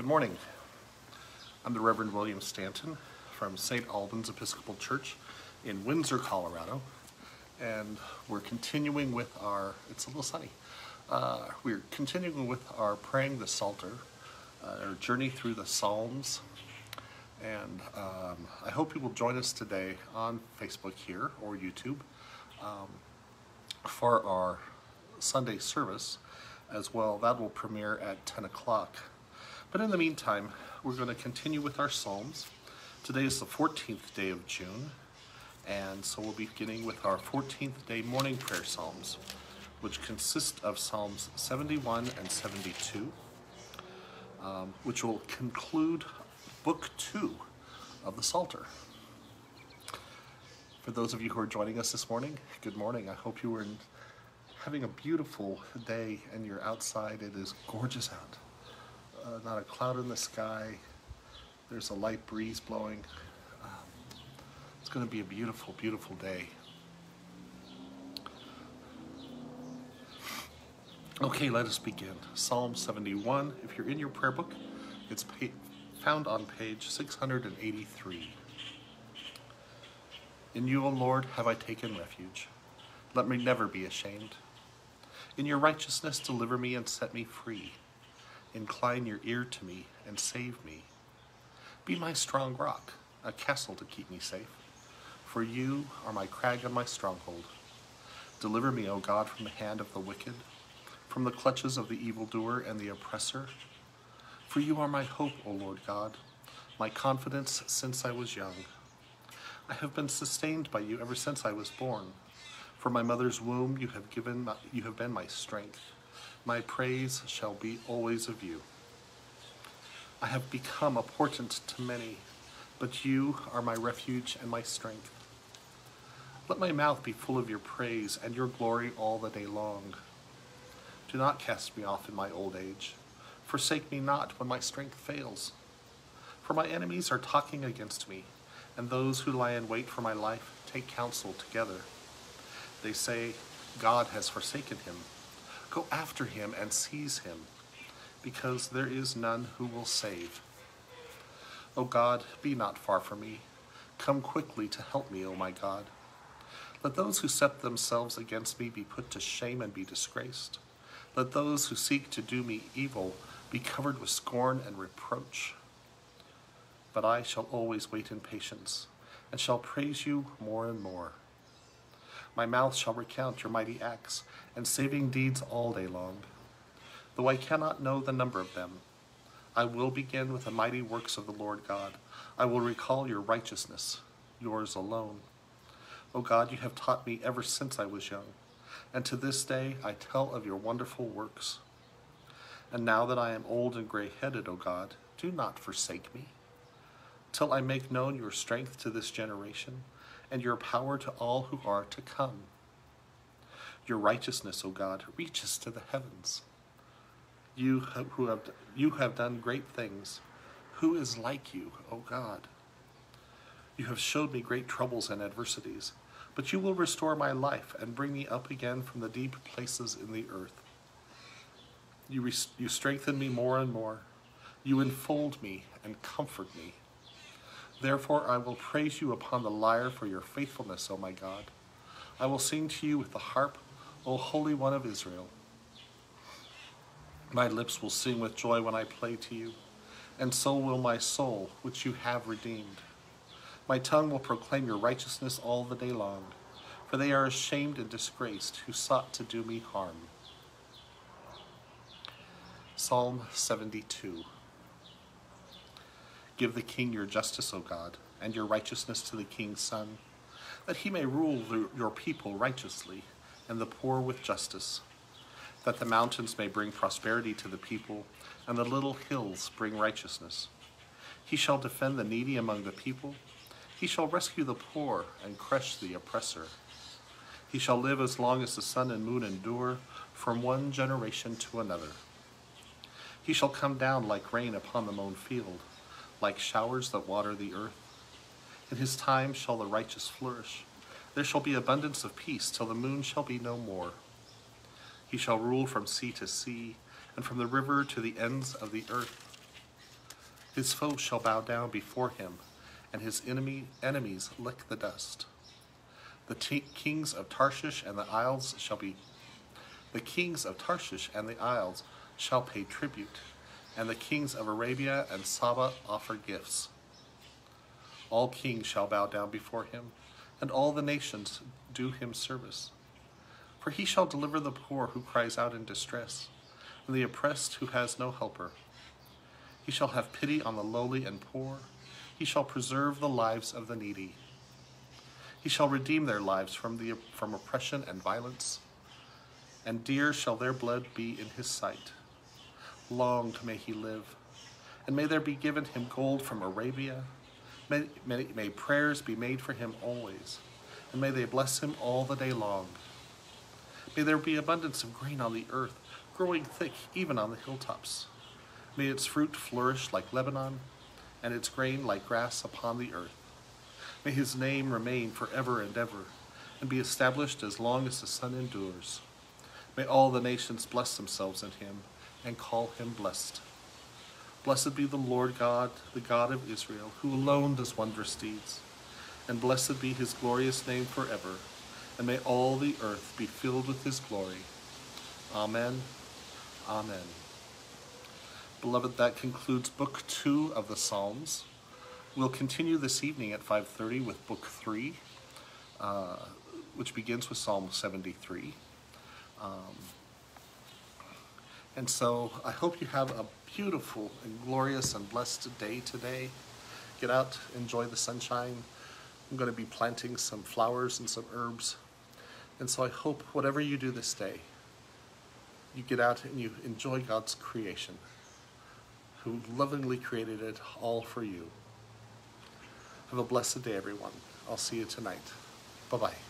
Good morning. I'm the Reverend William Stanton from St. Albans Episcopal Church in Windsor, Colorado. And we're continuing with our, it's a little sunny, uh, we're continuing with our Praying the Psalter, uh, our journey through the Psalms. And um, I hope you will join us today on Facebook here or YouTube um, for our Sunday service as well. That will premiere at 10 o'clock. But in the meantime, we're going to continue with our Psalms. Today is the 14th day of June, and so we'll be beginning with our 14th day morning prayer Psalms, which consist of Psalms 71 and 72, um, which will conclude Book 2 of the Psalter. For those of you who are joining us this morning, good morning. I hope you are having a beautiful day and you're outside. It is gorgeous out uh, not a cloud in the sky. There's a light breeze blowing. Um, it's going to be a beautiful, beautiful day. Okay, let us begin. Psalm 71. If you're in your prayer book, it's found on page 683. In you, O Lord, have I taken refuge. Let me never be ashamed. In your righteousness, deliver me and set me free. Incline your ear to me and save me. Be my strong rock, a castle to keep me safe. For you are my crag and my stronghold. Deliver me, O God, from the hand of the wicked, from the clutches of the evildoer and the oppressor. For you are my hope, O Lord God, my confidence since I was young. I have been sustained by you ever since I was born. From my mother's womb you have given my, you have been my strength. My praise shall be always of you. I have become a portent to many, but you are my refuge and my strength. Let my mouth be full of your praise and your glory all the day long. Do not cast me off in my old age. Forsake me not when my strength fails. For my enemies are talking against me, and those who lie in wait for my life take counsel together. They say, God has forsaken him. Go after him and seize him, because there is none who will save. O God, be not far from me. Come quickly to help me, O my God. Let those who set themselves against me be put to shame and be disgraced. Let those who seek to do me evil be covered with scorn and reproach. But I shall always wait in patience, and shall praise you more and more. My mouth shall recount your mighty acts and saving deeds all day long. Though I cannot know the number of them, I will begin with the mighty works of the Lord God. I will recall your righteousness, yours alone. O God, you have taught me ever since I was young, and to this day I tell of your wonderful works. And now that I am old and gray-headed, O God, do not forsake me, till I make known your strength to this generation, and your power to all who are to come. Your righteousness, O God, reaches to the heavens. You who have, you have done great things. Who is like you, O God? You have showed me great troubles and adversities, but you will restore my life and bring me up again from the deep places in the earth. You, you strengthen me more and more. You enfold me and comfort me. Therefore I will praise you upon the lyre for your faithfulness, O my God. I will sing to you with the harp, O Holy One of Israel. My lips will sing with joy when I play to you, and so will my soul, which you have redeemed. My tongue will proclaim your righteousness all the day long, for they are ashamed and disgraced who sought to do me harm. Psalm 72 Give the king your justice, O God, and your righteousness to the king's son, that he may rule your people righteously and the poor with justice, that the mountains may bring prosperity to the people, and the little hills bring righteousness. He shall defend the needy among the people. He shall rescue the poor and crush the oppressor. He shall live as long as the sun and moon endure, from one generation to another. He shall come down like rain upon the mown field like showers that water the earth. In his time shall the righteous flourish. There shall be abundance of peace till the moon shall be no more. He shall rule from sea to sea, and from the river to the ends of the earth. His foes shall bow down before him, and his enemy, enemies lick the dust. The kings of Tarshish and the isles shall be the kings of Tarshish and the isles shall pay tribute, and the kings of Arabia and Saba offer gifts. All kings shall bow down before him, and all the nations do him service. For he shall deliver the poor who cries out in distress, and the oppressed who has no helper. He shall have pity on the lowly and poor. He shall preserve the lives of the needy. He shall redeem their lives from, the, from oppression and violence, and dear shall their blood be in his sight. Long may he live, and may there be given him gold from Arabia. May, may, may prayers be made for him always, and may they bless him all the day long. May there be abundance of grain on the earth, growing thick even on the hilltops. May its fruit flourish like Lebanon, and its grain like grass upon the earth. May his name remain forever and ever, and be established as long as the sun endures. May all the nations bless themselves in him, and call him blessed. Blessed be the Lord God, the God of Israel, who alone does wondrous deeds. And blessed be his glorious name forever, and may all the earth be filled with his glory. Amen. Amen. Beloved, that concludes Book 2 of the Psalms. We'll continue this evening at 5.30 with Book 3, uh, which begins with Psalm 73. Um, and so I hope you have a beautiful and glorious and blessed day today. Get out, enjoy the sunshine. I'm going to be planting some flowers and some herbs. And so I hope whatever you do this day, you get out and you enjoy God's creation, who lovingly created it all for you. Have a blessed day, everyone. I'll see you tonight. Bye bye.